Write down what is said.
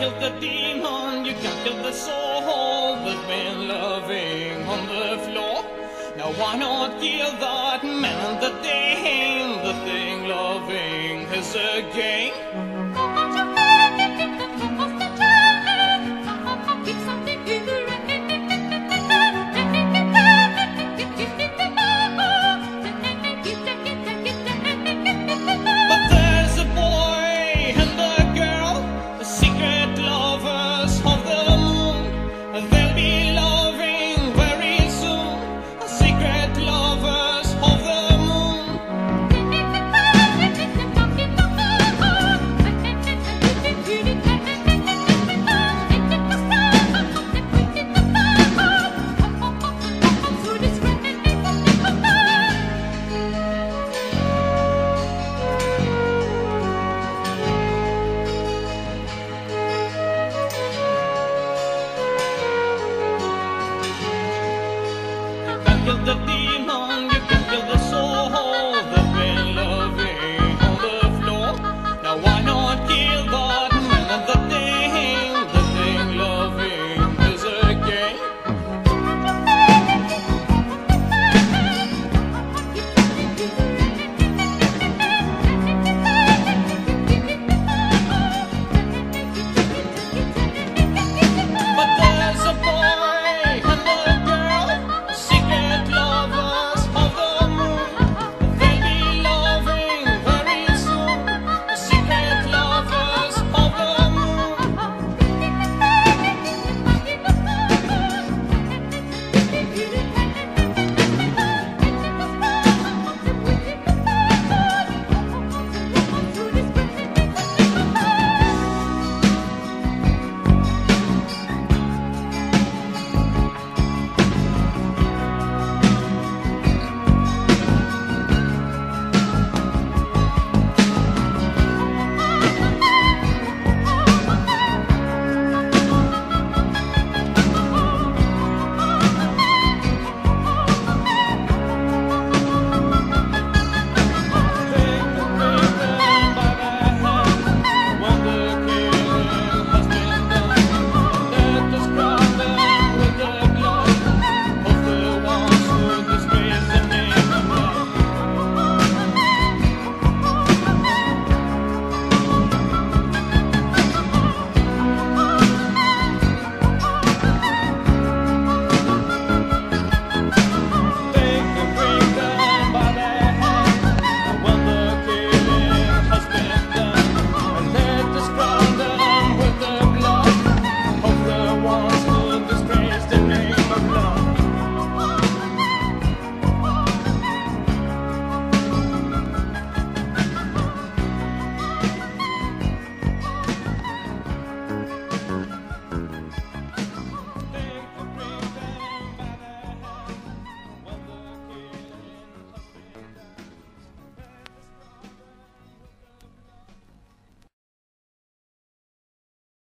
Kill the demon, you can't kill the soul that's been loving on the floor. Now why not kill that man and the thing, the thing loving is a game.